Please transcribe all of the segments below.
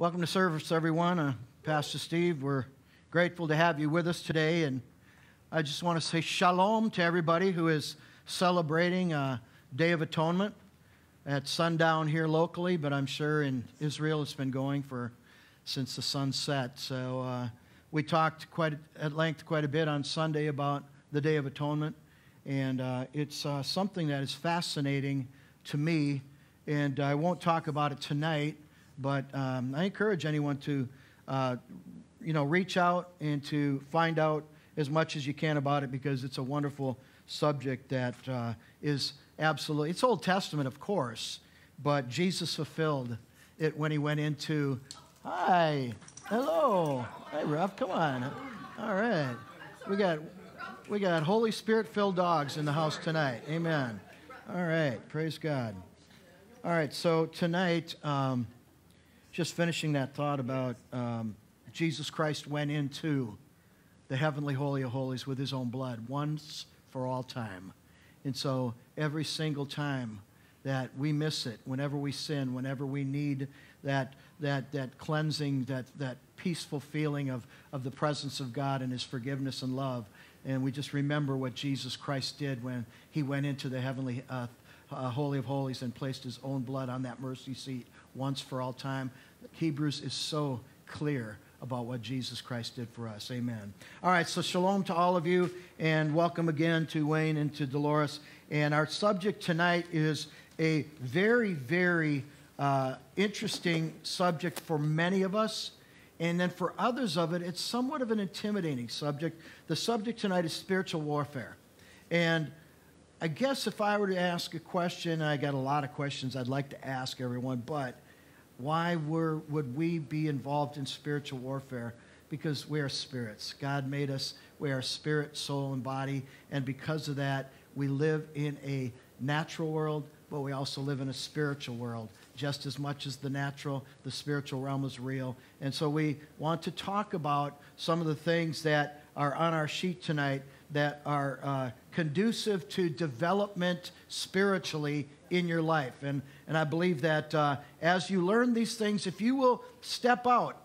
Welcome to service, everyone. Uh, Pastor Steve, we're grateful to have you with us today. And I just want to say shalom to everybody who is celebrating uh, Day of Atonement at sundown here locally, but I'm sure in Israel it's been going for since the sun set. So uh, we talked quite at length, quite a bit on Sunday about the Day of Atonement, and uh, it's uh, something that is fascinating to me. And I won't talk about it tonight, but um, I encourage anyone to, uh, you know, reach out and to find out as much as you can about it because it's a wonderful subject that uh, is absolutely, it's Old Testament, of course, but Jesus fulfilled it when he went into, hi, hello, hey, Ruff, come on. All right. We got, we got Holy Spirit filled dogs in the house tonight. Amen. All right. Praise God. All right. So tonight, um, just finishing that thought about um, Jesus Christ went into the heavenly holy of holies with his own blood once for all time. And so every single time that we miss it, whenever we sin, whenever we need that, that, that cleansing, that, that peaceful feeling of, of the presence of God and his forgiveness and love, and we just remember what Jesus Christ did when he went into the heavenly uh, uh, Holy of Holies and placed his own blood on that mercy seat once for all time. Hebrews is so clear about what Jesus Christ did for us. Amen. All right, so shalom to all of you, and welcome again to Wayne and to Delores. And our subject tonight is a very, very uh, interesting subject for many of us. And then for others of it, it's somewhat of an intimidating subject. The subject tonight is spiritual warfare. And I guess if I were to ask a question, I got a lot of questions I'd like to ask everyone, but why were, would we be involved in spiritual warfare? Because we are spirits. God made us, we are spirit, soul, and body. And because of that, we live in a natural world, but we also live in a spiritual world. Just as much as the natural, the spiritual realm is real. And so we want to talk about some of the things that are on our sheet tonight that are uh, conducive to development spiritually in your life. And, and I believe that uh, as you learn these things, if you will step out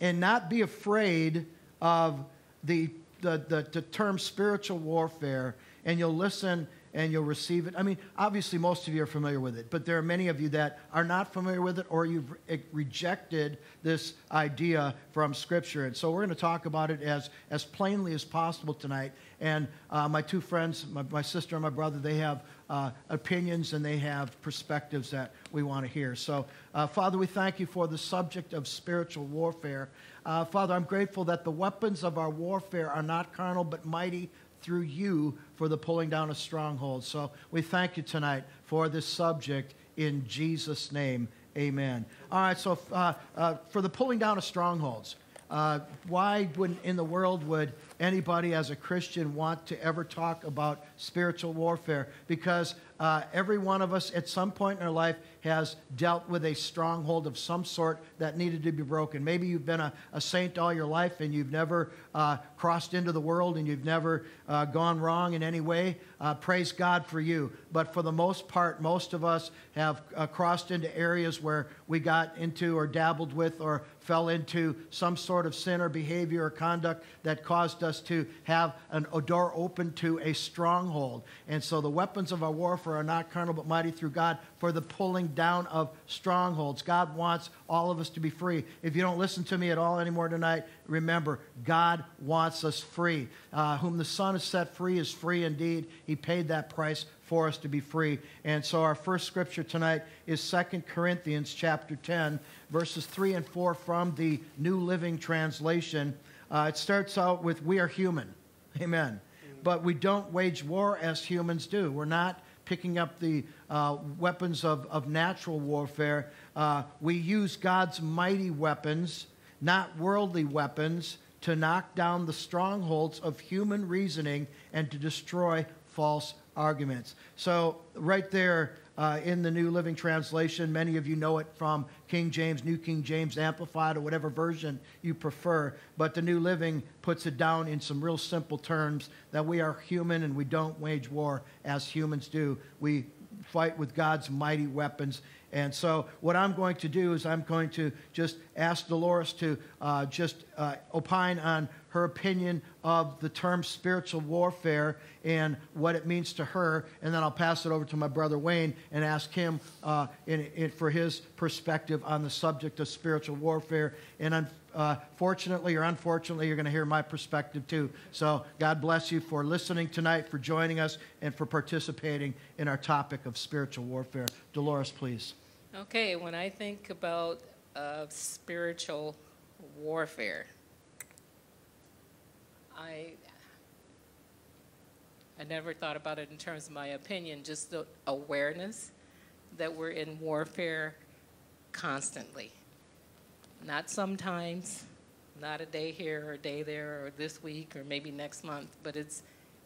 and not be afraid of the, the, the, the term spiritual warfare, and you'll listen and you'll receive it. I mean, obviously, most of you are familiar with it, but there are many of you that are not familiar with it or you've re- rejected this idea from Scripture. And so we're going to talk about it as, as plainly as possible tonight. And uh, my two friends, my, my, sister and my brother, they have uh, opinions and they have perspectives that we want to hear. So, uh, Father, we thank you for the subject of spiritual warfare. Uh, Father, I'm grateful that the weapons of our warfare are not carnal but mighty through you for the pulling down of strongholds. So we thank you tonight for this subject in Jesus' name. Amen. All right, so uh, uh, for the pulling down of strongholds, uh, why would in the world would anybody as a Christian want to ever talk about spiritual warfare? Because uh, every one of us at some point in our life has dealt with a stronghold of some sort that needed to be broken. Maybe you've been a, a saint all your life and you've never uh, crossed into the world and you've never uh, gone wrong in any way. Uh, praise God for you. But for the most part, most of us have uh, crossed into areas where we got into or dabbled with or fell into some sort of sin or behavior or conduct that caused us to have an, a door open to a stronghold. And so the weapons of our warfare are not carnal but mighty through God for the pulling down of strongholds. God wants all of us to be free. If you don't listen to me at all anymore tonight, remember, God wants us free. Uh, whom the Son has set free is free indeed. He paid that price for us to be free. And so our first scripture tonight is Second Corinthians chapter 10, verses 3 and 4 from the New Living Translation. Uh, it starts out with, We are human. Amen. But we don't wage war as humans do. We're not picking up the uh, weapons of, of natural warfare. Uh, we use God's mighty weapons, not worldly weapons, to knock down the strongholds of human reasoning and to destroy false arguments. So, right there uh, in the New Living Translation, many of you know it from King James, New King James, Amplified, or whatever version you prefer. But the New Living puts it down in some real simple terms that we are human and we don't wage war as humans do. We fight with God's mighty weapons. And so, what I'm going to do is I'm going to just ask Delores to uh, just uh, opine on her opinion of the term spiritual warfare and what it means to her. And then I'll pass it over to my brother Wayne and ask him uh, in, in, for his perspective on the subject of spiritual warfare. And uh, fortunately or unfortunately, you're going to hear my perspective too. So, God bless you for listening tonight, for joining us, and for participating in our topic of spiritual warfare. Delores, please. Okay, when I think about uh, spiritual warfare, I I never thought about it in terms of my opinion, just the awareness that we're in warfare constantly. Not sometimes, not a day here or a day there or this week or maybe next month, but it's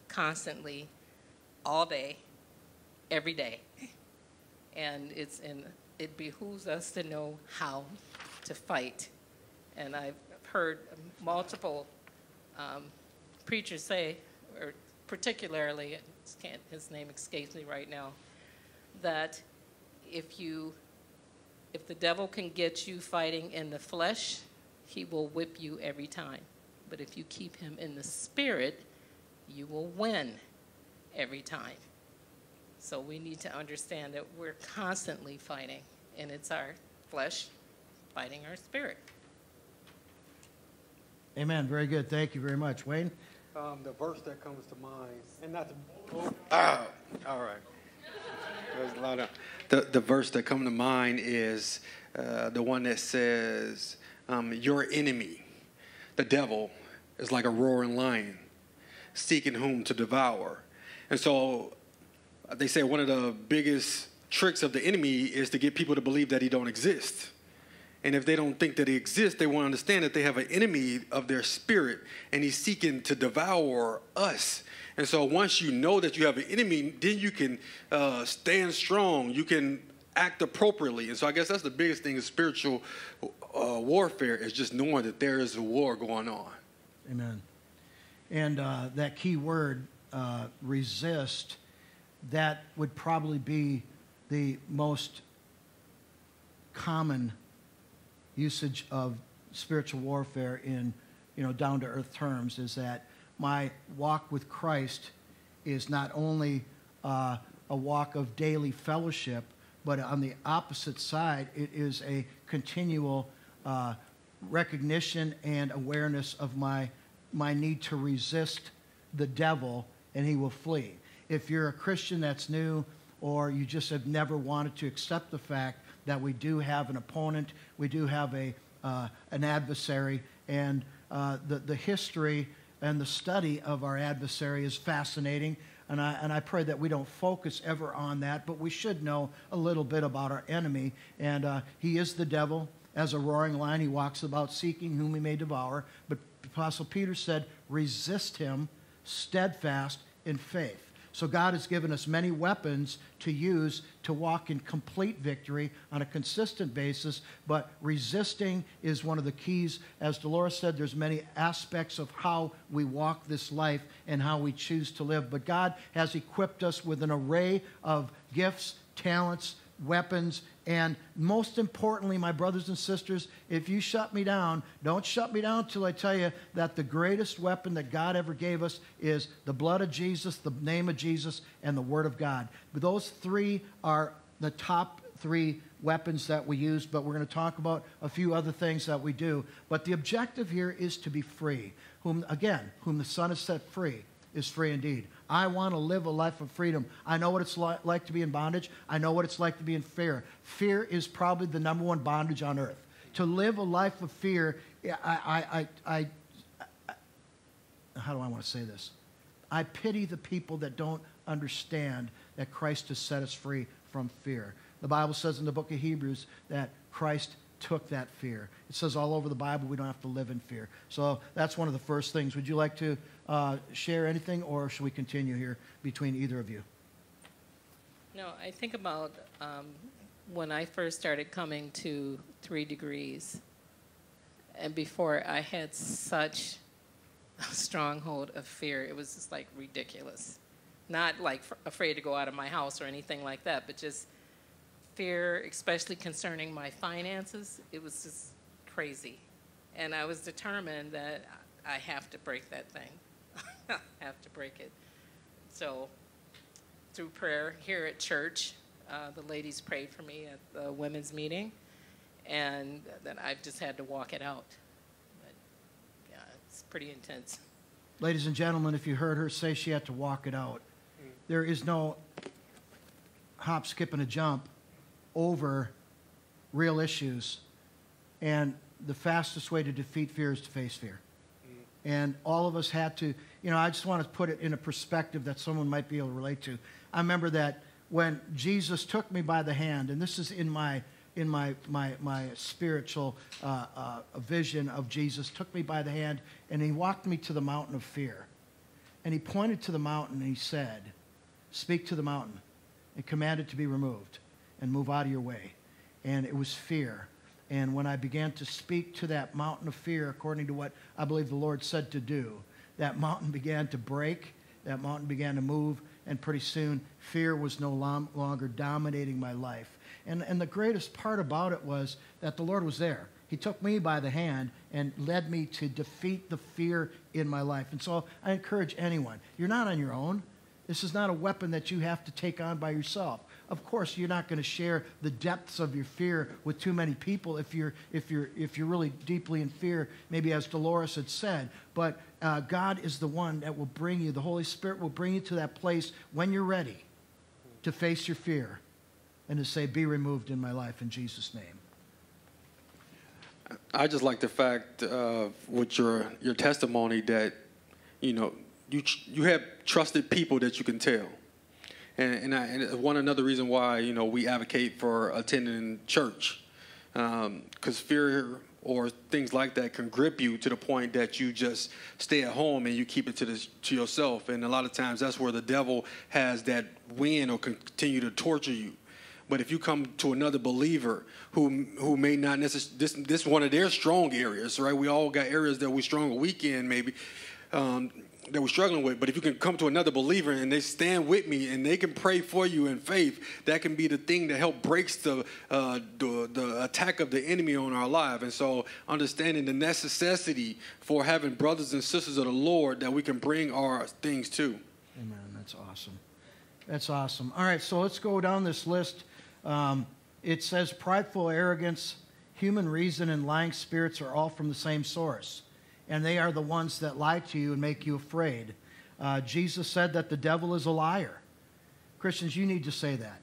constantly all day, every day. And it's in it behooves us to know how to fight. And I've heard multiple um, preachers say, or particularly, his name escapes me right now, that if you, if the devil can get you fighting in the flesh, he will whip you every time. But if you keep him in the spirit, you will win every time. So we need to understand that we're constantly fighting, and it's our flesh fighting our spirit. Amen. Very good. Thank you very much. Wayne? Um, the verse that comes to mind, and not to. Oh, ah, all right. There's a lot of. The, the verse that comes to mind is uh, the one that says, um, Your enemy, the devil, is like a roaring lion, seeking whom to devour. And so they say one of the biggest tricks of the enemy is to get people to believe that he don't exist. And if they don't think that he exists, they won't understand that they have an enemy of their spirit and he's seeking to devour us. And so once you know that you have an enemy, then you can uh, stand strong. You can act appropriately. And so I guess that's the biggest thing in spiritual uh, warfare is just knowing that there is a war going on. Amen. And uh, that key word, uh, resist, that would probably be the most common usage of spiritual warfare in you know down to earth terms is that my walk with Christ is not only uh, a walk of daily fellowship, but on the opposite side, it is a continual uh, recognition and awareness of my my need to resist the devil, and he will flee. If you're a Christian that's new or you just have never wanted to accept the fact that we do have an opponent, we do have a, uh, an adversary, and uh, the, the history and the study of our adversary is fascinating. And I, and I pray that we don't focus ever on that, but we should know a little bit about our enemy. And uh, he is the devil. As a roaring lion, he walks about seeking whom he may devour. But Apostle Peter said, resist him steadfast in faith. So God has given us many weapons to use to walk in complete victory on a consistent basis, but resisting is one of the keys. As Delores said, there's many aspects of how we walk this life and how we choose to live. But God has equipped us with an array of gifts, talents, weapons, and most importantly, my brothers and sisters, if you shut me down, don't shut me down until I tell you that the greatest weapon that God ever gave us is the blood of Jesus, the name of Jesus, and the Word of God. Those three are the top three weapons that we use, but we're going to talk about a few other things that we do. But the objective here is to be free. Whom, again, whom the Son has set free is free indeed. I want to live a life of freedom. I know what it's li- like to be in bondage. I know what it's like to be in fear. Fear is probably the number one bondage on earth. To live a life of fear, I, I, I, I how do I want to say this? I pity the people that don't understand that Christ has set us free from fear. The Bible says in the book of Hebrews that Christ took that fear. It says all over the Bible we don't have to live in fear. So that's one of the first things. Would you like to uh, share anything, or should we continue here between either of you? No, I think about um, when I first started coming to three degrees, and before I had such a stronghold of fear, it was just like ridiculous. Not like afraid to go out of my house or anything like that, but just fear, especially concerning my finances, it was just crazy. And I was determined that I have to break that thing. I have to break it. So, through prayer here at church, uh, the ladies prayed for me at the women's meeting, and then I've just had to walk it out. But, yeah, it's pretty intense. Ladies and gentlemen, if you heard her say she had to walk it out, there is no hop, skip, and a jump over real issues. And the fastest way to defeat fear is to face fear. And all of us had to, you know, I just want to put it in a perspective that someone might be able to relate to. I remember that when Jesus took me by the hand, and this is in my in my my my spiritual uh, uh, vision of Jesus, took me by the hand, and he walked me to the mountain of fear, and he pointed to the mountain and he said, "Speak to the mountain, and command it to be removed, and move out of your way." And it was fear. And when I began to speak to that mountain of fear, according to what I believe the Lord said to do, that mountain began to break, that mountain began to move, and pretty soon fear was no longer dominating my life. And, and the greatest part about it was that the Lord was there. He took me by the hand and led me to defeat the fear in my life. And so I encourage anyone you're not on your own. This is not a weapon that you have to take on by yourself. Of course, you're not going to share the depths of your fear with too many people if you're, if you're, if you're really deeply in fear, maybe as Delores had said. But uh, God is the one that will bring you, the Holy Spirit will bring you to that place when you're ready to face your fear and to say, Be removed in my life in Jesus' name. I just like the fact uh, with your, your testimony that, you know, you, you have trusted people that you can tell. And, and, I, and one another reason why, you know, we advocate for attending church. Because um, fear or things like that can grip you to the point that you just stay at home and you keep it to, this, to yourself. And a lot of times that's where the devil has that win or continue to torture you. But if you come to another believer who who may not necessarily this this is one of their strong areas, right? We all got areas that we strong or weak in, maybe. Um, that we're struggling with. But if you can come to another believer and they stand with me and they can pray for you in faith, that can be the thing that help breaks the uh, the, the attack of the enemy on our life. And so, understanding the necessity for having brothers and sisters of the Lord that we can bring our things to. Amen. That's awesome. That's awesome. All right, so let's go down this list. Um, it says prideful arrogance, human reason, and lying spirits are all from the same source and they are the ones that lie to you and make you afraid. Uh, Jesus said that the devil is a liar. Christians, you need to say that.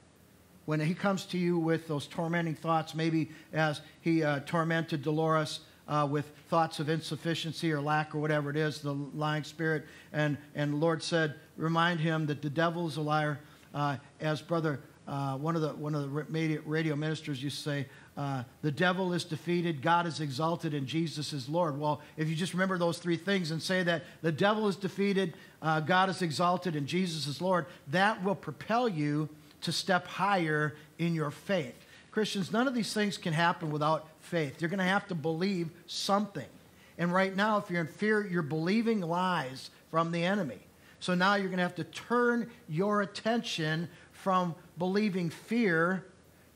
When he comes to you with those tormenting thoughts, maybe as he uh, tormented Delores uh, with thoughts of insufficiency or lack or whatever it is, the lying spirit, and, and Lord said, remind him that the devil is a liar. Uh, as Brother, uh, one, of the, one of the radio ministers used to say, uh, the devil is defeated, God is exalted, and Jesus is Lord. Well, if you just remember those three things and say that the devil is defeated, uh, God is exalted, and Jesus is Lord, that will propel you to step higher in your faith. Christians, none of these things can happen without faith. You're going to have to believe something. And right now, if you're in fear, you're believing lies from the enemy. So now you're going to have to turn your attention from believing fear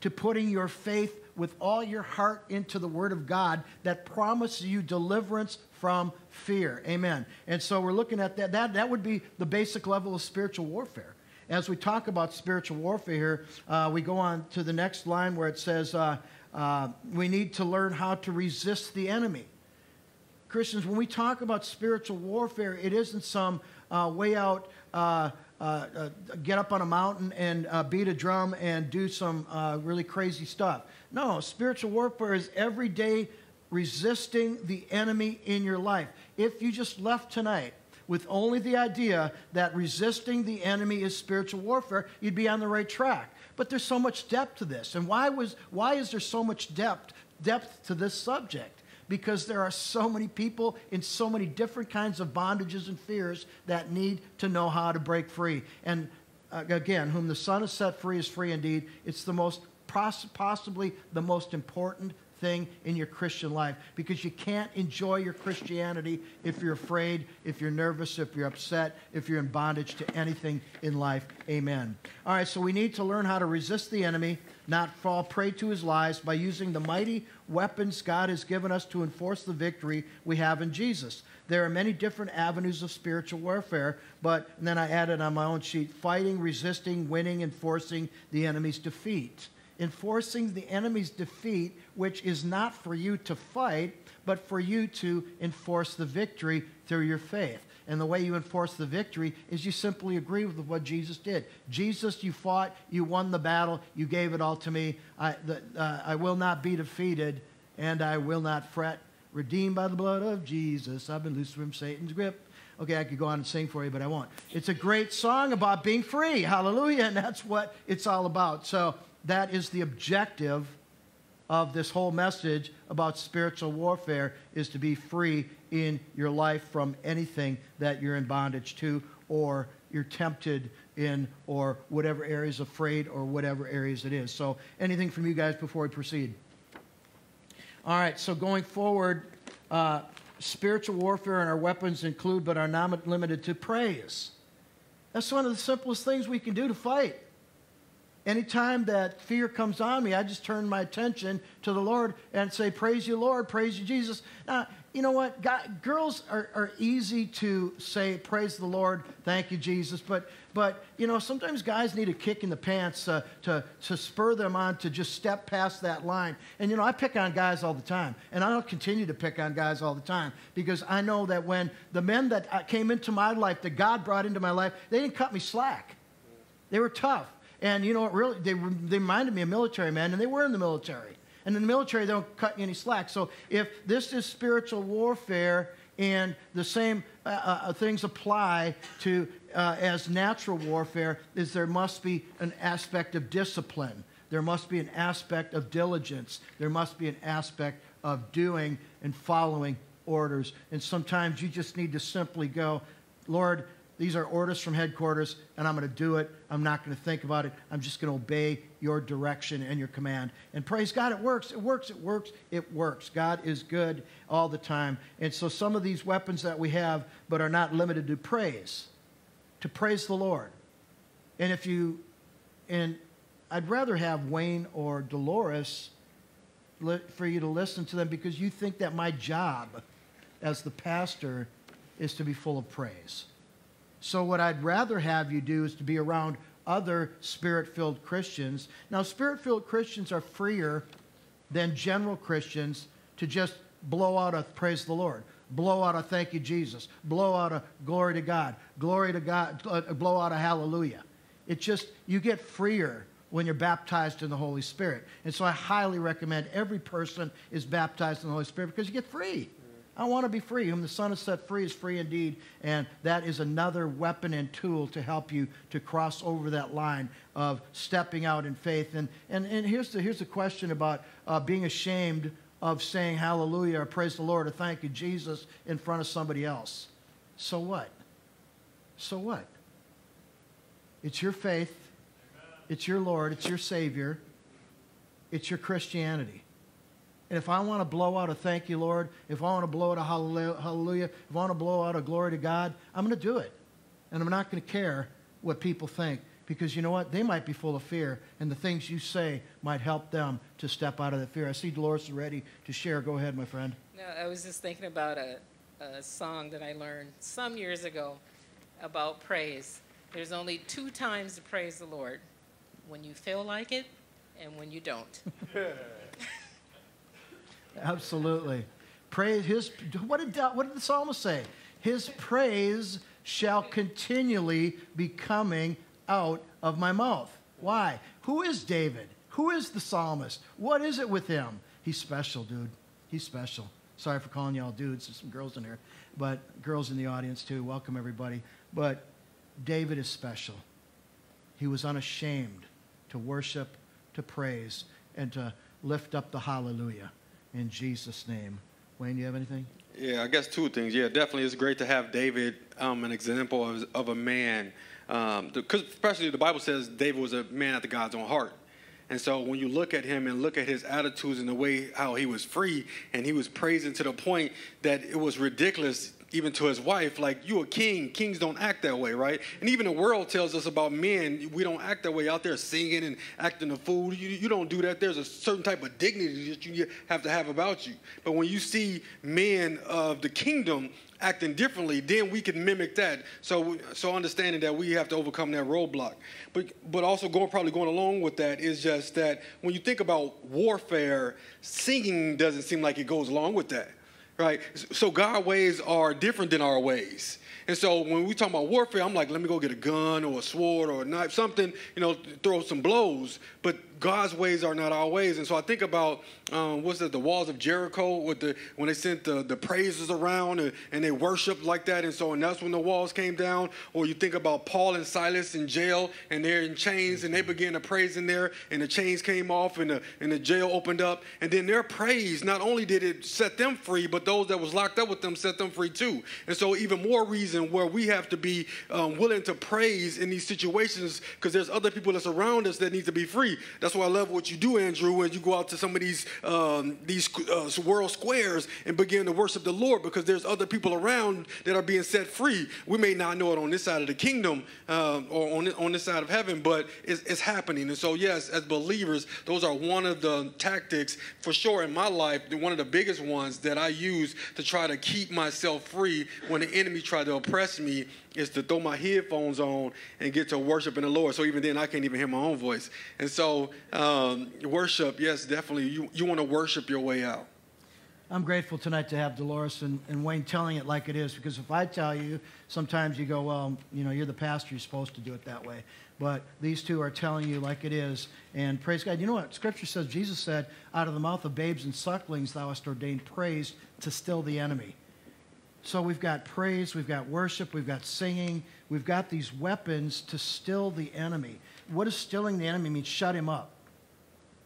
to putting your faith with all your heart into the Word of God that promises you deliverance from fear. Amen. And so we're looking at that. That, that would be the basic level of spiritual warfare. As we talk about spiritual warfare here, uh, we go on to the next line where it says, uh, uh, we need to learn how to resist the enemy. Christians, when we talk about spiritual warfare, it isn't some uh, way out uh, uh, get up on a mountain and uh, beat a drum and do some uh, really crazy stuff. No, spiritual warfare is every day resisting the enemy in your life. If you just left tonight with only the idea that resisting the enemy is spiritual warfare, you'd be on the right track. But there's so much depth to this. And why, was, why is there so much depth, depth to this subject? Because there are so many people in so many different kinds of bondages and fears that need to know how to break free. And uh, again, whom the Son has set free is free indeed. It's the most, possibly the most important thing in your Christian life because you can't enjoy your Christianity if you're afraid, if you're nervous, if you're upset, if you're in bondage to anything in life. Amen. All right, so we need to learn how to resist the enemy not fall prey to his lies by using the mighty weapons God has given us to enforce the victory we have in Jesus. There are many different avenues of spiritual warfare, but then I added on my own sheet fighting, resisting, winning, enforcing the enemy's defeat. Enforcing the enemy's defeat, which is not for you to fight, but for you to enforce the victory through your faith. And the way you enforce the victory is you simply agree with what Jesus did. Jesus, you fought, you won the battle, you gave it all to me. I, the, uh, I will not be defeated, and I will not fret. Redeemed by the blood of Jesus, I've been loosed from Satan's grip. Okay, I could go on and sing for you, but I won't. It's a great song about being free. Hallelujah. And that's what it's all about. So that is the objective of this whole message about spiritual warfare is to be free in your life from anything that you're in bondage to or you're tempted in or whatever areas afraid or whatever areas it is. So anything from you guys before we proceed? All right, so going forward, uh, spiritual warfare and our weapons include but are not limited to praise. That's one of the simplest things we can do to fight. Anytime that fear comes on me, I just turn my attention to the Lord and say, Praise you, Lord, praise you, Jesus. Now, you know what? God, girls are, are easy to say, Praise the Lord, thank you, Jesus. But, but you know, sometimes guys need a kick in the pants uh, to, to spur them on to just step past that line. And, you know, I pick on guys all the time. And I'll continue to pick on guys all the time because I know that when the men that uh, came into my life, that God brought into my life, they didn't cut me slack. They were tough. And you know, what? really, they, they reminded me of military men, and they were in the military. And in the military, they don't cut you any slack. So if this is spiritual warfare and the same uh, uh, things apply to uh, as natural warfare, is there must be an aspect of discipline. There must be an aspect of diligence. There must be an aspect of doing and following orders. And sometimes you just need to simply go, Lord, these are orders from headquarters, and I'm going to do it. I'm not going to think about it. I'm just going to obey your direction and your command. And praise God, it works. It works. It works. It works. God is good all the time. And so, some of these weapons that we have, but are not limited to praise, to praise the Lord. And if you, and I'd rather have Wayne or Delores for you to listen to them because you think that my job as the pastor is to be full of praise. So, what I'd rather have you do is to be around other spirit filled Christians. Now, spirit filled Christians are freer than general Christians to just blow out a praise the Lord, blow out a thank you, Jesus, blow out a glory to God, glory to God, uh, blow out a hallelujah. It just, you get freer when you're baptized in the Holy Spirit. And so I highly recommend every person is baptized in the Holy Spirit because you get free. I want to be free. Whom the Son has set free is free indeed. And that is another weapon and tool to help you to cross over that line of stepping out in faith. And, and, and here's, the, here's the question about uh, being ashamed of saying hallelujah or praise the Lord or thank you, Jesus, in front of somebody else. So what? So what? It's your faith, it's your Lord, it's your Savior, it's your Christianity. And if I want to blow out a thank you, Lord, if I want to blow out a hallelujah, if I want to blow out a glory to God, I'm going to do it. And I'm not going to care what people think because you know what? They might be full of fear, and the things you say might help them to step out of that fear. I see Delores is ready to share. Go ahead, my friend. No, I was just thinking about a, a song that I learned some years ago about praise. There's only two times to praise the Lord when you feel like it and when you don't. Absolutely. Praise his what did what did the psalmist say? His praise shall continually be coming out of my mouth. Why? Who is David? Who is the psalmist? What is it with him? He's special, dude. He's special. Sorry for calling y'all dudes. There's some girls in here, but girls in the audience too. Welcome everybody. But David is special. He was unashamed to worship, to praise, and to lift up the hallelujah in Jesus' name. Wayne, you have anything? Yeah, I guess two things. Yeah, definitely it's great to have David, um, an example of, of a man. Because um, especially the Bible says David was a man after God's own heart. And so when you look at him and look at his attitudes and the way how he was free and he was praising to the point that it was ridiculous even to his wife, like, you a king. Kings don't act that way, right? And even the world tells us about men, we don't act that way out there singing and acting a fool. You, you don't do that. There's a certain type of dignity that you have to have about you. But when you see men of the kingdom acting differently, then we can mimic that. So, so understanding that we have to overcome that roadblock. But, but also going, probably going along with that is just that when you think about warfare, singing doesn't seem like it goes along with that right? So God ways are different than our ways. And so when we talk about warfare, I'm like, let me go get a gun or a sword or a knife, something, you know, throw some blows. But God's ways are not our ways. And so I think about um, what's that, the walls of Jericho with the when they sent the, the praises around and, and they worshiped like that. And so and that's when the walls came down. Or you think about Paul and Silas in jail and they're in chains and they began to praise in there and the chains came off and the and the jail opened up. And then their praise, not only did it set them free, but those that was locked up with them set them free too. And so even more reason where we have to be um, willing to praise in these situations because there's other people that's around us that need to be free. That's why I love what you do, Andrew, when you go out to some of these um, these uh, world squares and begin to worship the Lord because there's other people around that are being set free. We may not know it on this side of the kingdom uh, or on on this side of heaven, but it's, it's happening. And so, yes, as believers, those are one of the tactics for sure in my life. One of the biggest ones that I use to try to keep myself free when the enemy tried to oppress me is to throw my headphones on and get to worshiping the Lord. So even then, I can't even hear my own voice. And so, um, worship, yes, definitely, you, you want to worship your way out. I'm grateful tonight to have Delores and, and, Wayne telling it like it is because if I tell you, sometimes you go, well, you know, you're the pastor, you're supposed to do it that way. But these two are telling you like it is. And praise God. You know what? Scripture says, Jesus said, out of the mouth of babes and sucklings, thou hast ordained praise to still the enemy. So we've got praise, we've got worship, we've got singing, we've got these weapons to still the enemy. What does stilling the enemy mean? Shut him up.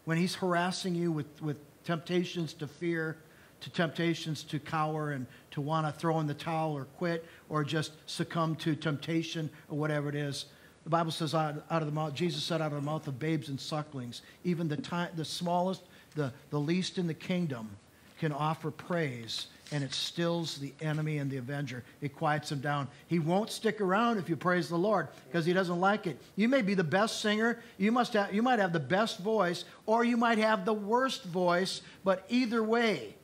When he's harassing you with, with temptations to fear, to temptations to cower and to want to throw in the towel or quit or just succumb to temptation or whatever it is. The Bible says out, out of the mouth, Jesus said out of the mouth of babes and sucklings, even the, time, the smallest, the, the least in the kingdom can offer praise and it stills the enemy and the avenger. It quiets him down. He won't stick around if you praise the Lord because he doesn't like it. You may be the best singer, you, must have, you might have the best voice, or you might have the worst voice, but either way,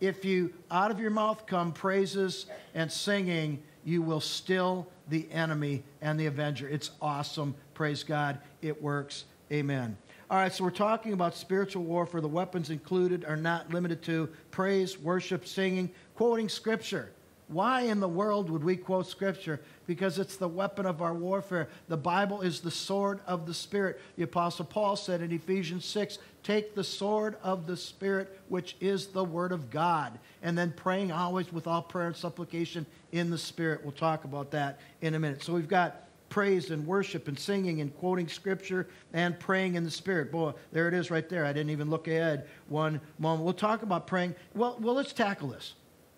if you out of your mouth come praises and singing, you will still the enemy and the avenger. It's awesome. Praise God. It works. Amen. All right, so we're talking about spiritual warfare. The weapons included are not limited to praise, worship, singing, quoting scripture. Why in the world would we quote scripture? Because it's the weapon of our warfare. The Bible is the sword of the Spirit. The Apostle Paul said in Ephesians 6 take the sword of the Spirit, which is the Word of God. And then praying always with all prayer and supplication in the Spirit. We'll talk about that in a minute. So we've got praise and worship and singing and quoting scripture and praying in the spirit. Boy, there it is right there. I didn't even look ahead one moment. We'll talk about praying. Well, well, let's tackle this.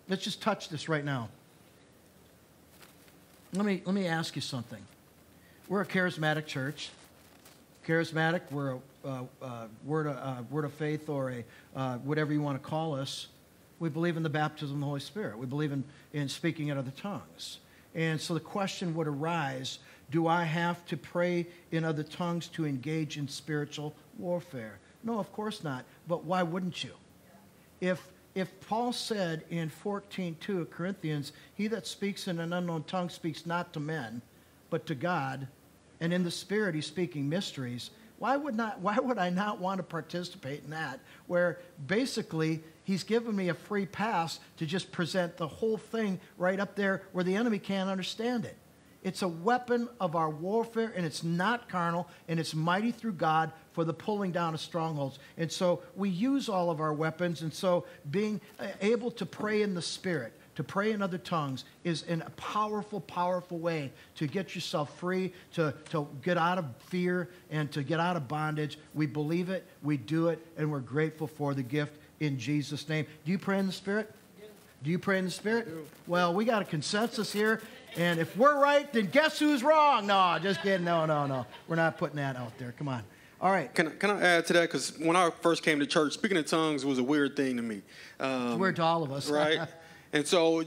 Let's just touch this right now. Let me, let me ask you something. We're a charismatic church. Charismatic, we're a uh, uh, word, of, uh, word of faith or a uh, whatever you want to call us. We believe in the baptism of the Holy Spirit. We believe in, in speaking in other tongues. And so the question would arise do I have to pray in other tongues to engage in spiritual warfare? No, of course not. But why wouldn't you? If if Paul said in 14:2 of Corinthians, "He that speaks in an unknown tongue speaks not to men, but to God, and in the spirit he's speaking mysteries," why would not why would I not want to participate in that where basically he's given me a free pass to just present the whole thing right up there where the enemy can't understand it. It's a weapon of our warfare, and it's not carnal, and it's mighty through God for the pulling down of strongholds. And so we use all of our weapons, and so being uh, able to pray in the Spirit, to pray in other tongues, is in a powerful, powerful way to get yourself free, to, to get out of fear, and to get out of bondage. We believe it, we do it, and we're grateful for the gift in Jesus' name. Do you pray in the Spirit? Do you pray in the Spirit? Well, we got a consensus here, and if we're right, then guess who's wrong? No, just kidding. No, no, no. We're not putting that out there. Come on. All right. Can, can I add to that? Because when I first came to church, speaking in tongues was a weird thing to me. Um, it's weird to all of us. right? And so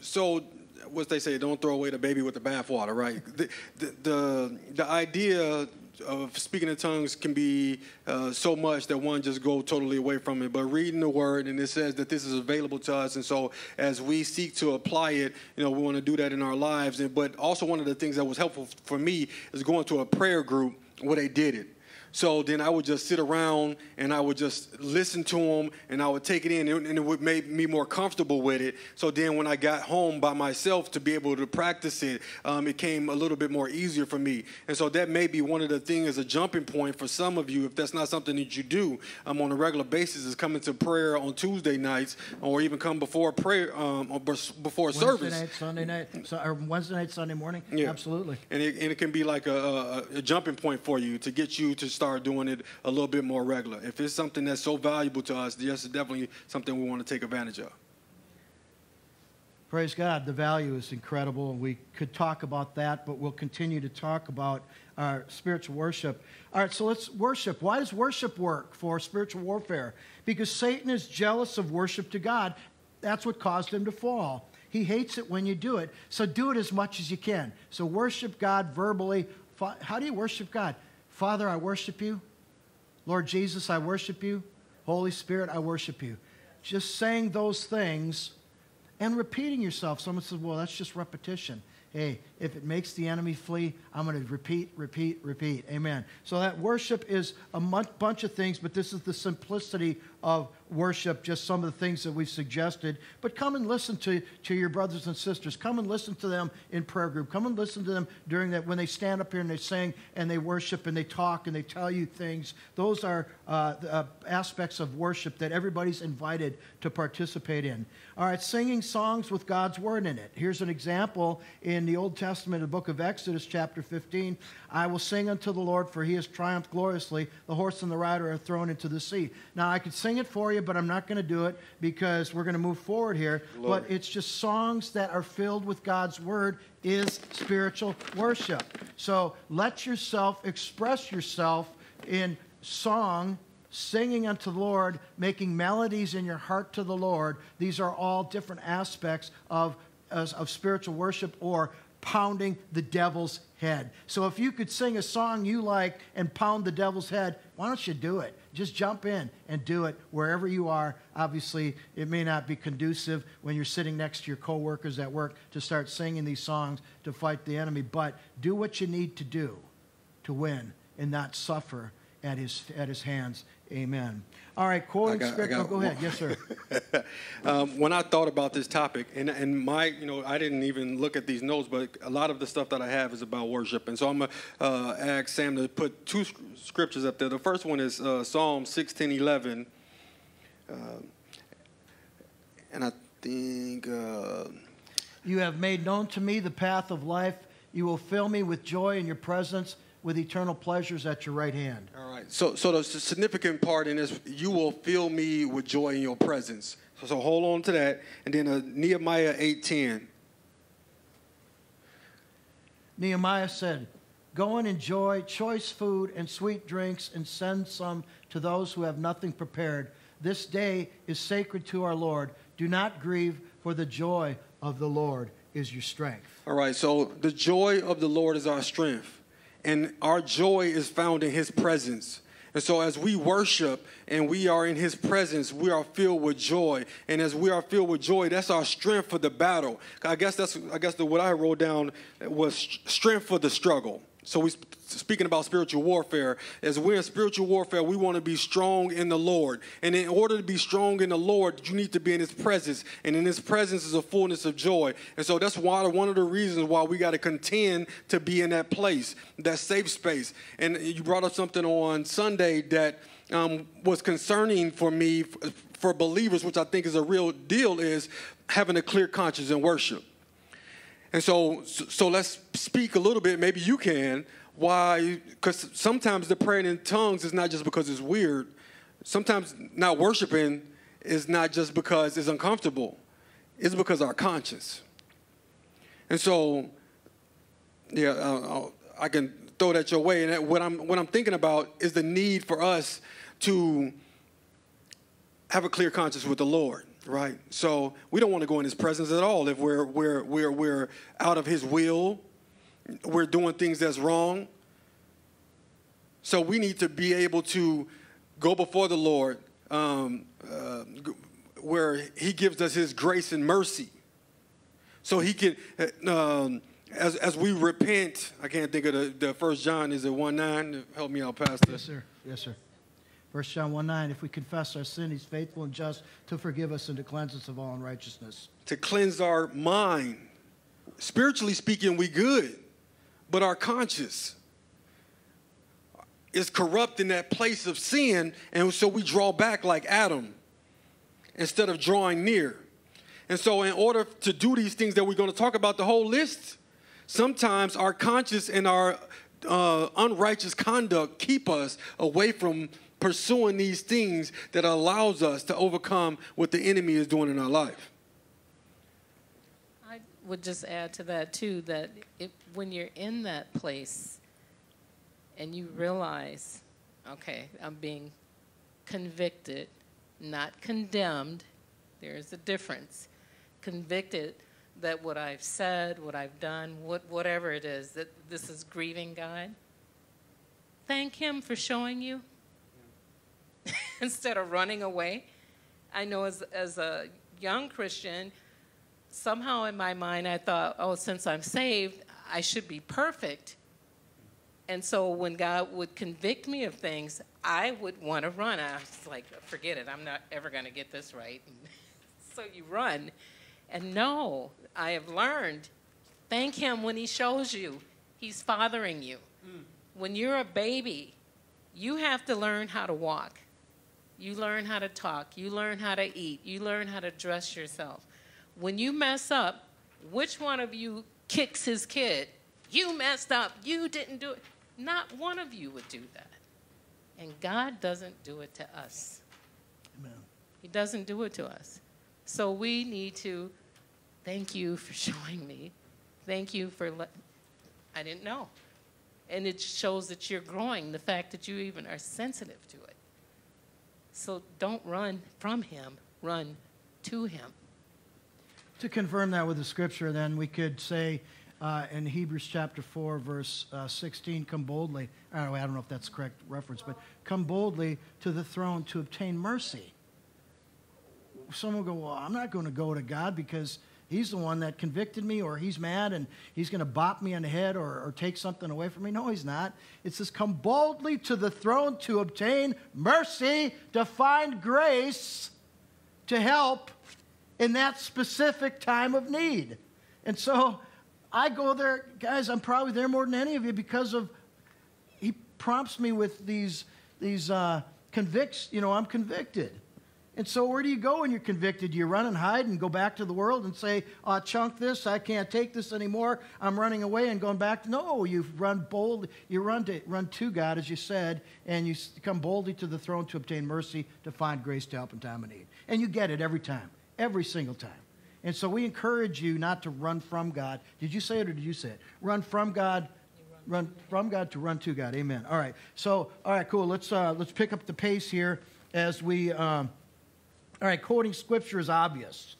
so what they say, don't throw away the baby with the bathwater, right? The, the, the, the idea of speaking in tongues can be uh, so much that one just go totally away from it. But reading the word, and it says that this is available to us, and so as we seek to apply it, you know, we want to do that in our lives. And but also one of the things that was helpful for me is going to a prayer group where they did it. So then I would just sit around and I would just listen to them and I would take it in and it would make me more comfortable with it. So then when I got home by myself to be able to practice it, um, it came a little bit more easier for me. And so that may be one of the things as a jumping point for some of you if that's not something that you do um, on a regular basis is coming to prayer on Tuesday nights or even come before prayer um, or before Wednesday service. night, Sunday night, so, or Wednesday night, Sunday morning. Yeah. Absolutely. And it, and it can be like a, a, a jumping point for you to get you to start doing it a little bit more regular. If it's something that's so valuable to us, yes, it's definitely something we want to take advantage of. Praise God. The value is incredible. And we could talk about that, but we'll continue to talk about our spiritual worship. All right, so let's worship. Why does worship work for spiritual warfare? Because Satan is jealous of worship to God. That's what caused him to fall. He hates it when you do it. So do it as much as you can. So worship God verbally. How do you worship God? Father, I worship you. Lord Jesus, I worship you. Holy Spirit, I worship you. Just saying those things and repeating yourself. Someone says, well, that's just repetition. Hey, if it makes the enemy flee, I'm going to repeat, repeat, repeat. Amen. So that worship is a bunch of things, but this is the simplicity of worship, just some of the things that we've suggested. But come and listen to, to your brothers and sisters. Come and listen to them in prayer group. Come and listen to them during that when they stand up here and they sing and they worship and they talk and they tell you things. Those are uh, the, uh, aspects of worship that everybody's invited to participate in. All right, singing songs with God's word in it. Here's an example in the Old Testament, the book of Exodus, chapter 15. I will sing unto the Lord, for he has triumphed gloriously. The horse and the rider are thrown into the sea. Now, I could sing it for you, but I'm not going to do it because we're going to move forward here. Lord. But it's just songs that are filled with God's word is spiritual worship. So let yourself express yourself in song, singing unto the Lord, making melodies in your heart to the Lord. These are all different aspects of, of spiritual worship or pounding the devil's head. So if you could sing a song you like and pound the devil's head, why don't you do it? Just jump in and do it wherever you are. Obviously, it may not be conducive when you're sitting next to your coworkers at work to start singing these songs to fight the enemy, but do what you need to do to win and not suffer at his, at his hands. Amen. All right, quoting got- I scripture. got Oh, go ahead. Yes, sir. um, when I thought about this topic, and, and my, you know, I didn't even look at these notes, but a lot of the stuff that I have is about worship. And so I'm going to uh, ask Sam to put two scriptures up there. The first one is uh, Psalm 16 11. Uh, and I think. Uh, You have made known to me the path of life. You will fill me with joy in your presence, with eternal pleasures at your right hand. All right. So, so the significant part in this, you will fill me with joy in your presence. So, so hold on to that. And then uh, Nehemiah 8:10. Nehemiah said, Go and enjoy choice food and sweet drinks, and send some to those who have nothing prepared. This day is sacred to our Lord. Do not grieve, for the joy of the Lord is your strength. All right. So the joy of the Lord is our strength, and our joy is found in His presence. And so, as we worship and we are in His presence, we are filled with joy. And as we are filled with joy, that's our strength for the battle. I guess that's I guess the, what I wrote down was strength for the struggle. So we sp- speaking about spiritual warfare. As we're in spiritual warfare, we want to be strong in the Lord. And in order to be strong in the Lord, you need to be in His presence. And in His presence is a fullness of joy. And so that's why one of the reasons why we got to contend to be in that place, that safe space. And you brought up something on Sunday that um, was concerning for me for believers, which I think is a real deal, is having a clear conscience in worship. And so, so let's speak a little bit. Maybe you can. Why? Because sometimes the praying in tongues is not just because it's weird. Sometimes not worshiping is not just because it's uncomfortable. It's because our conscience. And so, yeah, uh, I can throw that your way. And what I'm what I'm thinking about is the need for us to have a clear conscience with the Lord. Right. So we don't want to go in his presence at all if we're we're we're we're out of his will. We're doing things that's wrong. So we need to be able to go before the Lord, um, uh, where He gives us His grace and mercy, so He can. Uh, um, as, as we repent, I can't think of the, the first John, is it 1 9? Help me out, Pastor. Yes, sir. Yes, sir. 1 John 1 9, if we confess our sin, he's faithful and just to forgive us and to cleanse us of all unrighteousness. To cleanse our mind. Spiritually speaking, we good, but our conscience is corrupt in that place of sin, and so we draw back like Adam instead of drawing near. And so, in order to do these things that we're going to talk about, the whole list, sometimes our conscience and our uh, unrighteous conduct keep us away from pursuing these things that allows us to overcome what the enemy is doing in our life. I would just add to that too that when you're in that place and you realize, okay, I'm being convicted, not condemned. There's a difference. Convicted that what I've said, what I've done, what, whatever it is, that this is grieving God. Thank Him for showing you instead of running away. I know as, as a young Christian, somehow in my mind I thought, oh, since I'm saved, I should be perfect. And so when God would convict me of things, I would want to run. I was like, forget it, I'm not ever going to get this right. so you run. And no, I have learned thank Him when He shows you. He's fathering you. Mm. When you're a baby, you have to learn how to walk. You learn how to talk. You learn how to eat. You learn how to dress yourself. When you mess up, which one of you kicks his kid? You messed up. You didn't do it. Not one of you would do that. And God doesn't do it to us. Amen. He doesn't do it to us. So we need to thank you for showing me. Thank you for let I didn't know. And it shows that you're growing, the fact that you even are sensitive to it. So don't run from him, run to him. To confirm that with the scripture, then we could say uh, in Hebrews chapter 4, verse uh, 16, come boldly. I don't, know, I don't know if that's correct reference, but come boldly to the throne to obtain mercy. Someone will go, Well, I'm not going to go to God because he's the one that convicted me, or he's mad and he's going to bop me on the head or, or take something away from me. No, he's not. It says, Come boldly to the throne to obtain mercy, to find grace to help in that specific time of need. And so, I go there, guys, I'm probably there more than any of you because of, he prompts me with these, these uh, convicts, you know, I'm convicted. And so where do you go when you're convicted? Do you run and hide and go back to the world and say, oh, chunk this, I can't take this anymore, I'm running away and going back? No, you run bold, you run to, run to God, as you said, and you come boldly to the throne to obtain mercy, to find grace to help in time of need. And you get it every time, every single time. And so we encourage you not to run from God. Did you say it or did you say it? Run from God, run, from God to run to God. Amen. All right. So, all right, cool. Let's uh, let's pick up the pace here as we. Um, all right, quoting scripture is obvious.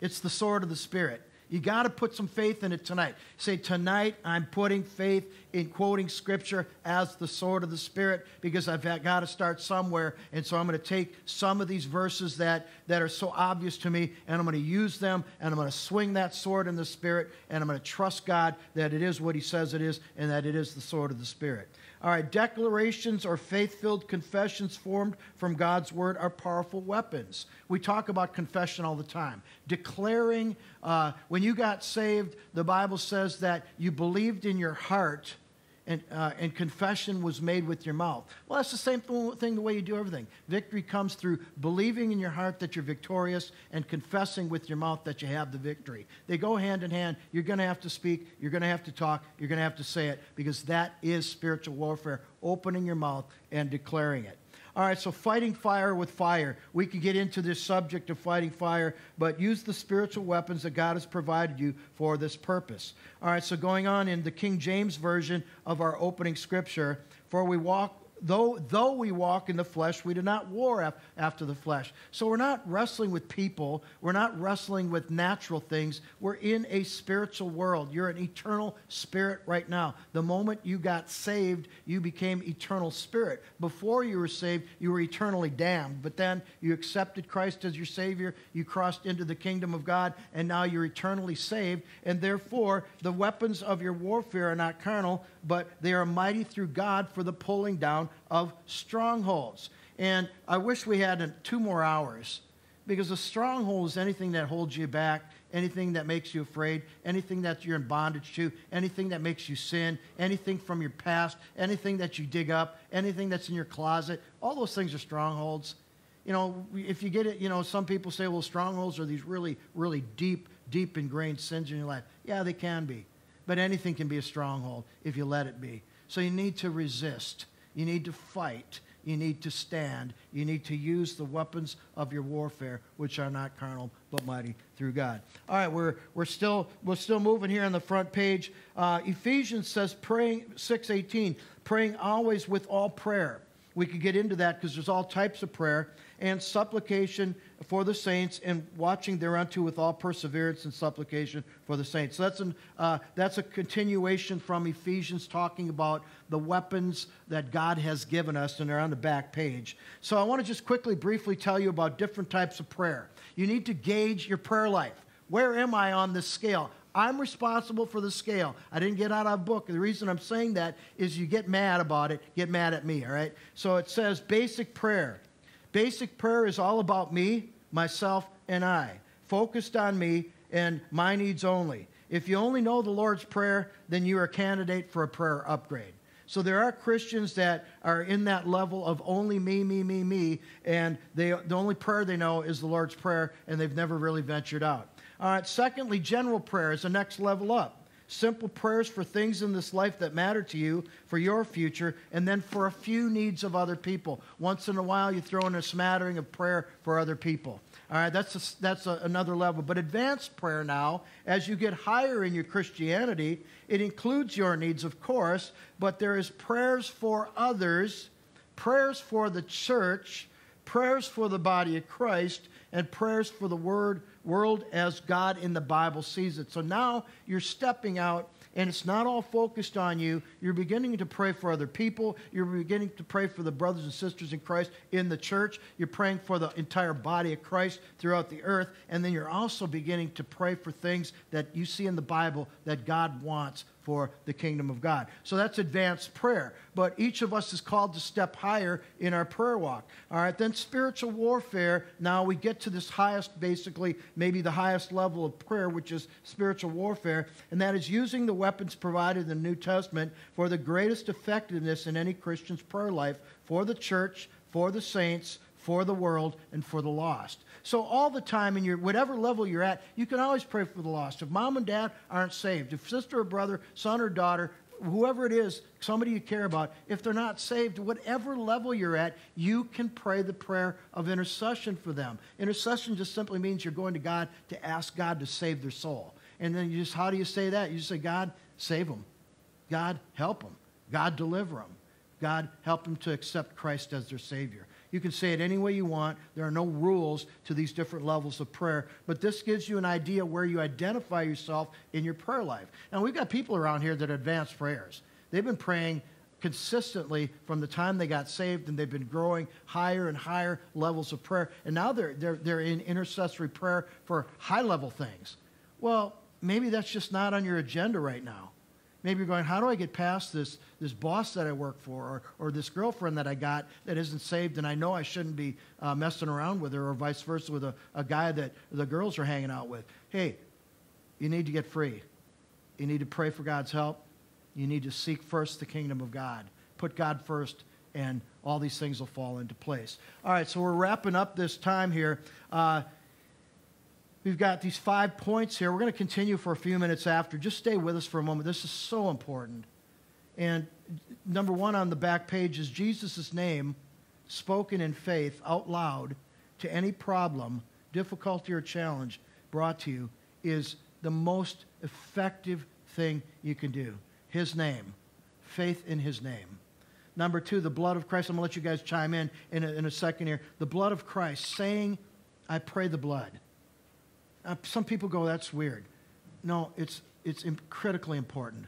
It's the sword of the spirit. You got to put some faith in it tonight. Say, tonight I'm putting faith in quoting scripture as the sword of the Spirit because I've got to start somewhere. And so I'm going to take some of these verses that, that are so obvious to me and I'm going to use them and I'm going to swing that sword in the Spirit and I'm going to trust God that it is what He says it is and that it is the sword of the Spirit. All right, declarations or faith filled confessions formed from God's word are powerful weapons. We talk about confession all the time. Declaring, uh, when you got saved, the Bible says that you believed in your heart and, uh, and confession was made with your mouth. Well, that's the same thing the way you do everything. Victory comes through believing in your heart that you're victorious and confessing with your mouth that you have the victory. They go hand in hand. You're going to have to speak, you're going to have to talk, you're going to have to say it because that is spiritual warfare, opening your mouth and declaring it. All right, so fighting fire with fire. We could get into this subject of fighting fire, but use the spiritual weapons that God has provided you for this purpose. All right, so going on in the King James Version of our opening scripture, for we walk though, though we walk in the flesh, we do not war af- after the flesh. So we're not wrestling with people. We're not wrestling with natural things. We're in a spiritual world. You're an eternal spirit right now. The moment you got saved, you became eternal spirit. Before you were saved, you were eternally damned. But then you accepted Christ as your Savior. You crossed into the kingdom of God, and now you're eternally saved. And therefore, the weapons of your warfare are not carnal, but they are mighty through God for the pulling down of strongholds. And I wish we had two more hours because a stronghold is anything that holds you back, anything that makes you afraid, anything that you're in bondage to, anything that makes you sin, anything from your past, anything that you dig up, anything that's in your closet. All those things are strongholds. You know, if you get it, you know, some people say, well, strongholds are these really, really deep, deep ingrained sins in your life. Yeah, they can be. But anything can be a stronghold if you let it be. So you need to resist. You need to fight. You need to stand. You need to use the weapons of your warfare, which are not carnal, but mighty through God. All right, we're, we're, still, we're still moving here on the front page. Uh, Ephesians says, praying, 618, praying always with all prayer. We could get into that because there's all types of prayer and supplication for the saints and watching thereunto with all perseverance and supplication for the saints. So that's, an, uh, that's a continuation from Ephesians talking about the weapons that God has given us, and they're on the back page. So I want to just quickly, briefly tell you about different types of prayer. You need to gauge your prayer life. Where am I on this scale? I'm responsible for the scale. I didn't get out of a book. The reason I'm saying that is you get mad about it, get mad at me, all right? So it says basic prayer. Basic prayer is all about me, myself, and I, focused on me and my needs only. If you only know the Lord's Prayer, then you are a candidate for a prayer upgrade. So there are Christians that are in that level of only me, me, me, me, and they, the only prayer they know is the Lord's Prayer, and they've never really ventured out. All right, secondly, general prayer is the next level up. Simple prayers for things in this life that matter to you, for your future, and then for a few needs of other people. Once in a while, you throw in a smattering of prayer for other people. All right, that's, a, that's a, another level. But advanced prayer now, as you get higher in your Christianity, it includes your needs, of course, but there is prayers for others, prayers for the church, prayers for the body of Christ, and prayers for the word world as God in the Bible sees it. So now you're stepping out and it's not all focused on you. You're beginning to pray for other people. You're beginning to pray for the brothers and sisters in Christ in the church. You're praying for the entire body of Christ throughout the earth. And then you're also beginning to pray for things that you see in the Bible that God wants for the kingdom of God. So that's advanced prayer. But each of us is called to step higher in our prayer walk. All right, then spiritual warfare. Now we get to this highest, basically, maybe the highest level of prayer, which is spiritual warfare, and that is using the weapons provided in the New Testament for the greatest effectiveness in any Christian's prayer life for the church, for the saints, for the world, and for the lost. So all the time, in your whatever level you're at, you can always pray for the lost. If mom and dad aren't saved, if sister or brother, son or daughter, whoever it is, somebody you care about, if they're not saved, whatever level you're at, you can pray the prayer of intercession for them. Intercession just simply means you're going to God to ask God to save their soul. And then you just, how do you say that? You just say, God, save them. God, help them. God, deliver them. God, help them to accept Christ as their Savior. You can say it any way you want. There are no rules to these different levels of prayer, but this gives you an idea where you identify yourself in your prayer life. Now, we've got people around here that advance prayers. They've been praying consistently from the time they got saved, and they've been growing higher and higher levels of prayer. And now they're, they're, they're in intercessory prayer for high level things. Well, maybe that's just not on your agenda right now. Maybe you're going, how do I get past this, this boss that I work for or, or this girlfriend that I got that isn't saved and I know I shouldn't be uh, messing around with her or vice versa with a, a guy that the girls are hanging out with? Hey, you need to get free. You need to pray for God's help. You need to seek first the kingdom of God. Put God first, and all these things will fall into place. All right, so we're wrapping up this time here. Uh, We've got these five points here. We're going to continue for a few minutes after. Just stay with us for a moment. This is so important. And number one on the back page is Jesus' name spoken in faith out loud to any problem, difficulty, or challenge brought to you is the most effective thing you can do. His name, faith in His name. Number two, the blood of Christ. I'm going to let you guys chime in in a, in a second here. The blood of Christ, saying, I pray the blood. Uh, some people go, that's weird. No, it's, it's critically important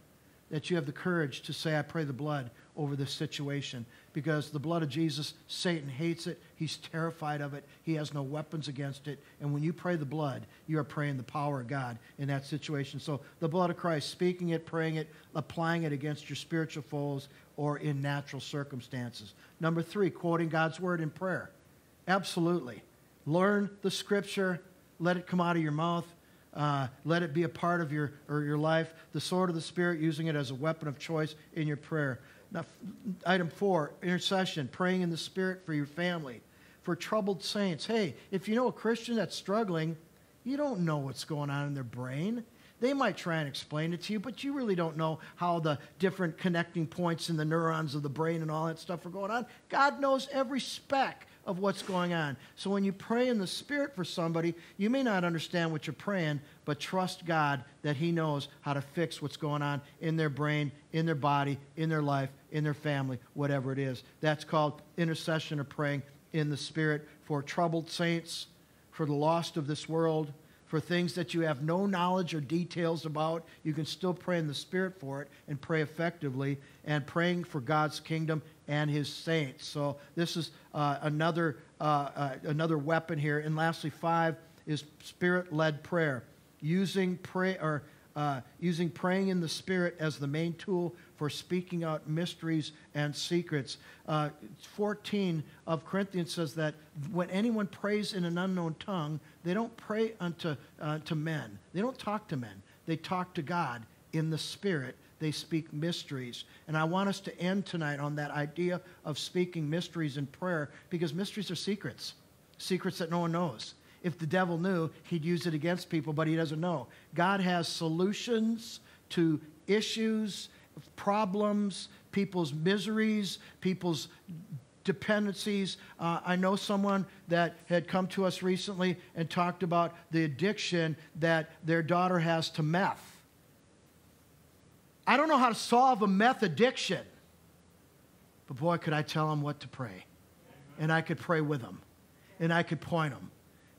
that you have the courage to say, I pray the blood over this situation. Because the blood of Jesus, Satan hates it. He's terrified of it. He has no weapons against it. And when you pray the blood, you are praying the power of God in that situation. So the blood of Christ, speaking it, praying it, applying it against your spiritual foes or in natural circumstances. Number three, quoting God's word in prayer. Absolutely. Learn the scripture, let it come out of your mouth. Uh, let it be a part of your, or your life. The sword of the Spirit, using it as a weapon of choice in your prayer. Now, item four, intercession, praying in the Spirit for your family, for troubled saints. Hey, if you know a Christian that's struggling, you don't know what's going on in their brain. They might try and explain it to you, but you really don't know how the different connecting points in the neurons of the brain and all that stuff are going on. God knows every speck of what's going on. So when you pray in the Spirit for somebody, you may not understand what you're praying, but trust God that He knows how to fix what's going on in their brain, in their body, in their life, in their family, whatever it is. That's called intercession or praying in the Spirit for troubled saints, for the lost of this world for things that you have no knowledge or details about. You can still pray in the Spirit for it and pray effectively, and praying for God's kingdom and His saints. So this is uh, another uh, uh, another weapon here. And lastly, five is Spirit-led prayer, using pray or uh, using praying in the Spirit as the main tool for speaking out mysteries and secrets. Uh, 14 of Corinthians says that when anyone prays in an unknown tongue, they don't pray unto uh, to men. They don't talk to men. They talk to God in the Spirit. They speak mysteries. And I want us to end tonight on that idea of speaking mysteries in prayer because mysteries are secrets, secrets that no one knows. If the devil knew, he'd use it against people, but he doesn't know. God has solutions to issues problems, people's miseries, people's dependencies. Uh, I know someone that had come to us recently and talked about the addiction that their daughter has to meth. I don't know how to solve a meth addiction, but boy, could I tell them what to pray. And I could pray with them, and I could point them,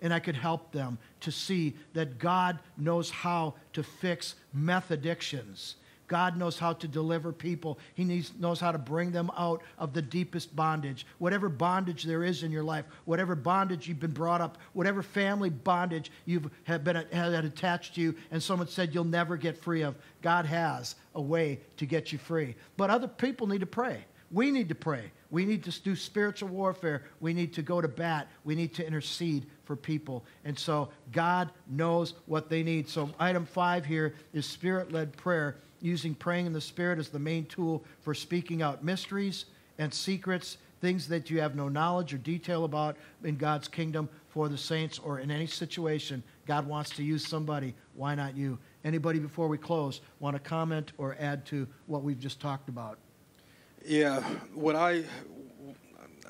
and I could help them to see that God knows how to fix meth addictions God knows how to deliver people. He needs, knows how to bring them out of the deepest bondage. Whatever bondage there is in your life, whatever bondage you've been brought up, whatever family bondage you've have been had attached to you, and someone said you'll never get free of, God has a way to get you free. But other people need to pray. We need to pray. We need to do spiritual warfare. We need to go to bat. We need to intercede for people. And so God knows what they need. So, item five here is spirit led prayer using praying in the Spirit as the main tool for speaking out mysteries and secrets, things that you have no knowledge or detail about in God's kingdom for the saints or in any situation. God wants to use somebody. Why not you? Anybody before we close want to comment or add to what we've just talked about? Yeah, what I,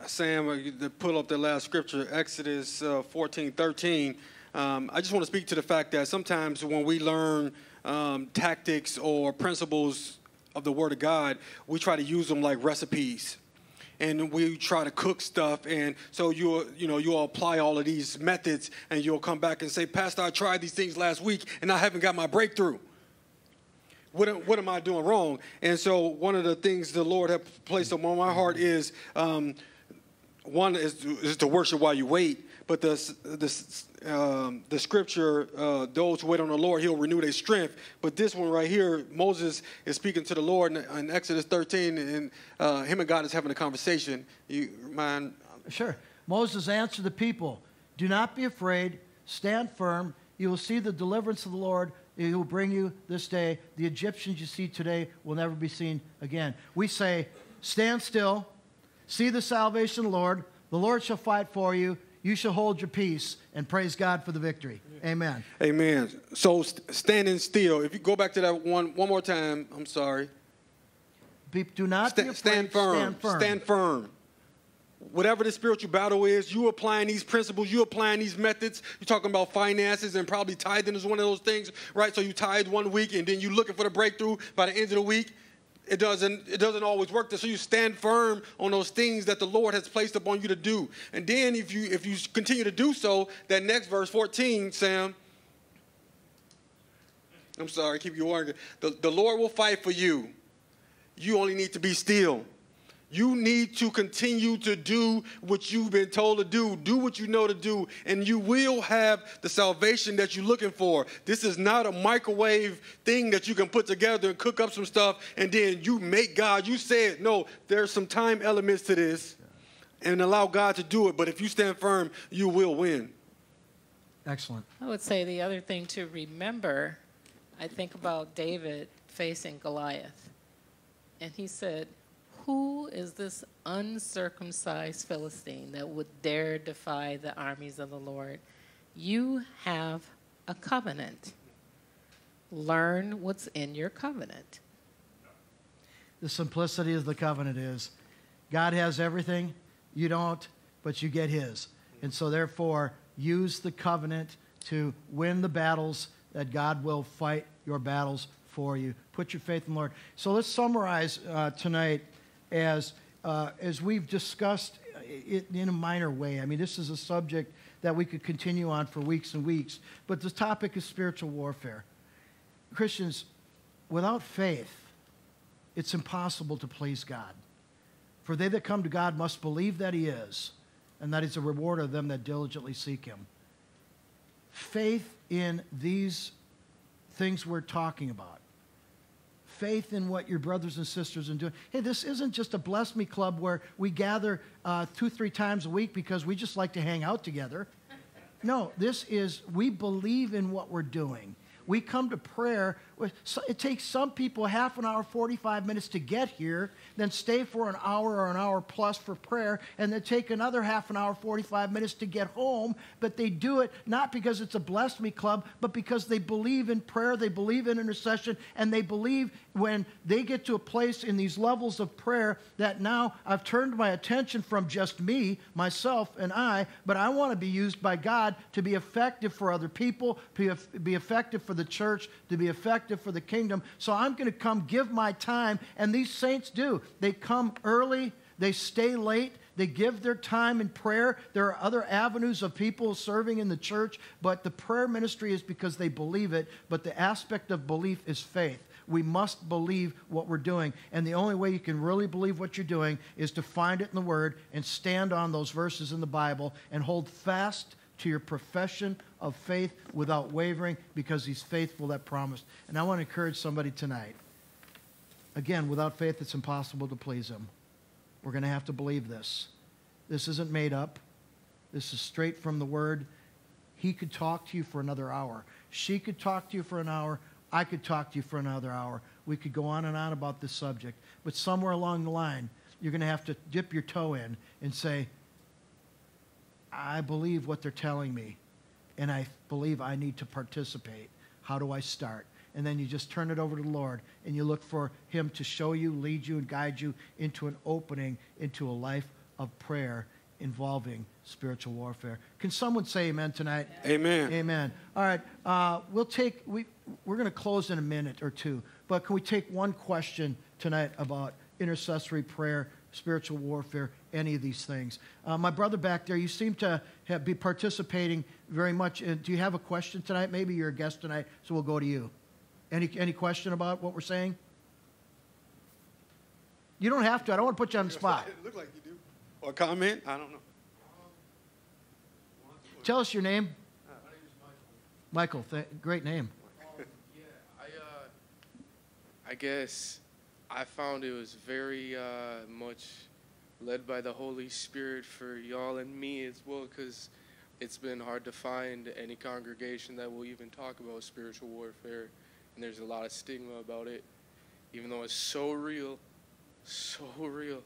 Sam, uh, to pull up the last scripture, Exodus uh, 14, 13. Um, I just want to speak to the fact that sometimes when we learn um, tactics or principles of the Word of God, we try to use them like recipes. And we try to cook stuff, and so you you know you'll apply all of these methods, and you'll come back and say, Pastor, I tried these things last week, and I haven't got my breakthrough. What, what am I doing wrong? And so one of the things the Lord has placed on my heart is um, one is, is to worship while you wait, but the, the, um, the scripture, uh, those who wait on the Lord, he'll renew their strength. But this one right here, Moses is speaking to the Lord in, in Exodus 13, and uh, him and God is having a conversation. You mind? Sure. Moses answered the people Do not be afraid, stand firm. You will see the deliverance of the Lord. He will bring you this day. The Egyptians you see today will never be seen again. We say, Stand still, see the salvation of the Lord. The Lord shall fight for you you shall hold your peace and praise God for the victory. Amen. Amen. So st- standing still. If you go back to that one one more time, I'm sorry. Be, do not stand, afraid, stand, firm. stand firm. Stand firm. Whatever the spiritual battle is, you applying these principles, you applying these methods. You're talking about finances and probably tithing is one of those things, right? So you tithe one week and then you're looking for the breakthrough by the end of the week. It doesn't it doesn't always work. So you stand firm on those things that the lord has placed upon you to do. And then if you if you continue to do so that next verse 14 sam. I'm sorry keep you arguing. The, the lord will fight for you. You only need to be still you need to continue to do what you've been told to do. Do what you know to do, and you will have the salvation that you're looking for. This is not a microwave thing that you can put together and cook up some stuff and then you make God. You said, no, there's some time elements to this and allow God to do it. But if you stand firm, you will win. Excellent. I would say the other thing to remember, I think about David facing Goliath. And he said, who is this uncircumcised Philistine that would dare defy the armies of the Lord? You have a covenant. Learn what's in your covenant. The simplicity of the covenant is God has everything, you don't, but you get His. And so, therefore, use the covenant to win the battles that God will fight your battles for you. Put your faith in the Lord. So, let's summarize uh, tonight as, uh, as we've discussed it in a minor way. I mean, this is a subject that we could continue on for weeks and weeks, but the topic is spiritual warfare. Christians, without faith, it's impossible to please God. For they that come to God must believe that He is, and that He's a rewarder of them that diligently seek Him. Faith in these things we're talking about faith in what your brothers and sisters are doing. Hey, this isn't just a Bless Me Club where we gather uh, two, three times a week because we just like to hang out together. No, this is, we believe in what we're doing. We come to prayer. It takes some people half an hour, 45 minutes to get here, then stay for an hour or an hour plus for prayer, and then take another half an hour, 45 minutes to get home. But they do it not because it's a bless me club, but because they believe in prayer, they believe in intercession, and they believe when they get to a place in these levels of prayer that now I've turned my attention from just me, myself, and I, but I want to be used by God to be effective for other people, be, be effective for the church, to be effective for the kingdom. So I'm going to come give my time. And these saints do. They come early, they stay late. They give their time in prayer. There are other avenues of people serving in the church, but the prayer ministry is because they believe it. But the aspect of belief is faith. We must believe what we're doing. And the only way you can really believe what you're doing is to find it in the Word and stand on those verses in the Bible and hold fast to your profession of faith without wavering because he's faithful that promised. And I want to encourage somebody tonight. Again, without faith, it's impossible to please him. We're going to have to believe this. This isn't made up, this is straight from the word. He could talk to you for another hour. She could talk to you for an hour. I could talk to you for another hour. We could go on and on about this subject. But somewhere along the line, you're going to have to dip your toe in and say, I believe what they're telling me, and I believe I need to participate. How do I start? And then you just turn it over to the Lord and you look for Him to show you, lead you, and guide you into an opening into a life of prayer involving spiritual warfare. Can someone say amen tonight? Amen. Amen. All right. Uh, we'll take, we, we're going to close in a minute or two, but can we take one question tonight about intercessory prayer spiritual warfare, any of these things. Uh, my brother back there, you seem to have, be participating very much. In, do you have a question tonight? Maybe you're a guest tonight, so we'll go to you. Any, any question about what we're saying? You don't have to. I don't want to put you on the spot. It look like you do. Or comment? I don't know. Tell us your name. Uh, Michael. Michael, th- great name. Um, yeah, I, uh, I guess I found it was very uh, much led by the Holy Spirit for y'all and me as well, because it's been hard to find any congregation that will even talk about spiritual warfare, and there's a lot of stigma about it, even though it's so real, so real.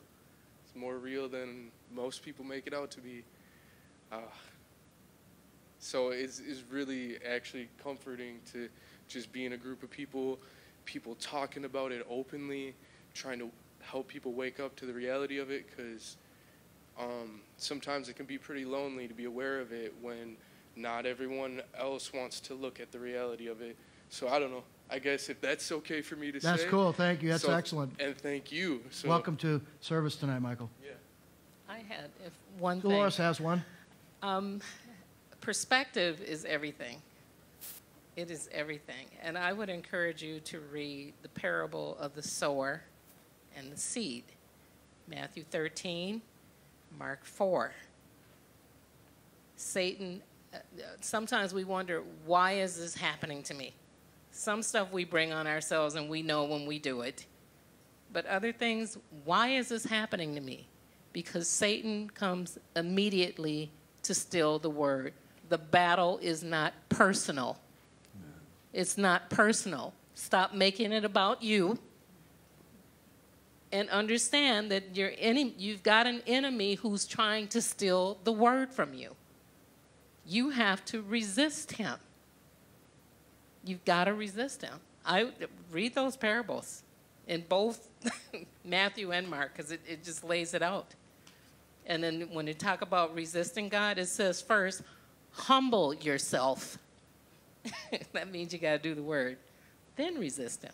It's more real than most people make it out to be. Uh, so it's, it's really actually comforting to just be in a group of people people talking about it openly, trying to help people wake up to the reality of it because um, sometimes it can be pretty lonely to be aware of it when not everyone else wants to look at the reality of it. So I don't know. I guess if that's okay for me to That's say. That's cool. Thank you. That's So- excellent. And thank you. So, Welcome to service tonight, Michael. Yeah. I had if one Delores thing. has one. Um, perspective is everything. It is everything. And I would encourage you to read the parable of the sower and the seed Matthew 13, Mark 4. Satan, uh, uh, sometimes we wonder, why is this happening to me? Some stuff we bring on ourselves and we know when we do it. But other things, why is this happening to me? Because Satan comes immediately to steal the word. The battle is not personal. It's not personal. Stop making it about you and understand that you've got an enemy who's trying to steal the word from you. You have to resist him. You've got to resist him. I read those parables in both Matthew and Mark because it, it just lays it out. And then when you talk about resisting God, it says first, humble yourself. that means you got to do the word. Then resist him.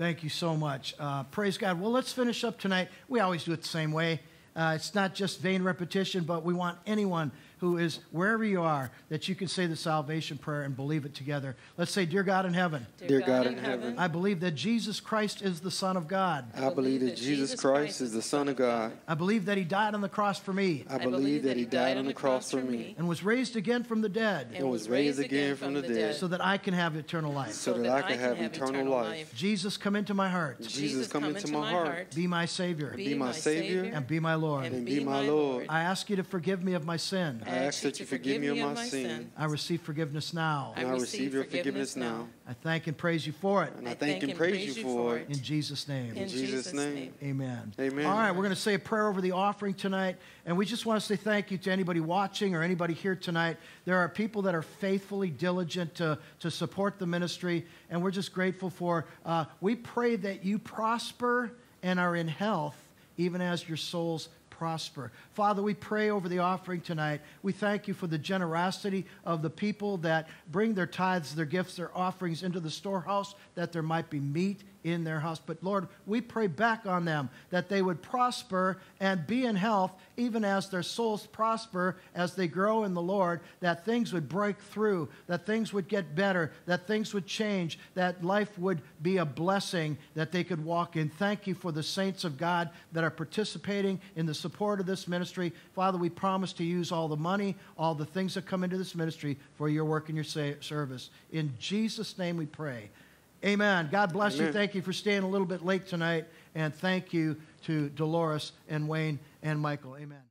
Thank you so much. Uh, praise God. Well, let's finish up tonight. We always do it the same way. Uh, it's not just vain repetition, but we want anyone who is wherever you are that you can say the salvation prayer and believe it together. Let's say, Dear God in heaven, Dear God in heaven, I believe that Jesus Christ is the Son of God. I believe that Jesus Christ is the Son of God. I believe that He died on the cross for me I believe that He died on the cross for me and was raised again from the dead and was raised again from the dead so that I can have eternal life. so that I can have eternal life. Jesus, come into my heart. Jesus, come into my heart. Be my Savior Be my Savior and be my Lord. and be my Lord. I ask you to forgive me of my sin. I ask that you forgive me of my sin. I receive forgiveness now. And I receive your forgiveness now. I thank and praise you for it. And I thank and praise you for it. In Jesus' name. In Jesus' name. Amen. Amen. All right, we're going to say a prayer over the offering tonight. And we just want to say thank you to anybody watching or anybody here tonight. There are people that are faithfully diligent to, to support the ministry, and we're just grateful for. Uh, we pray that you prosper and are in health, even as your souls prosper. Father, we pray over the offering tonight. We thank you for the generosity of the people that bring their tithes, their gifts, their offerings into the storehouse, that there might be meat in their house. But Lord, we pray back on them that they would prosper and be in health, even as their souls prosper as they grow in the Lord, that things would break through, that things would get better, that things would change, that life would be a blessing that they could walk in. Thank you for the saints of God that are participating in the support of this ministry. Father, we promise to use all the money, all the things that come into this ministry for your work and your service. In Jesus' name we pray. Amen. God bless you. Thank you for staying a little bit late tonight. And thank you to Delores and Wayne and Michael. Amen.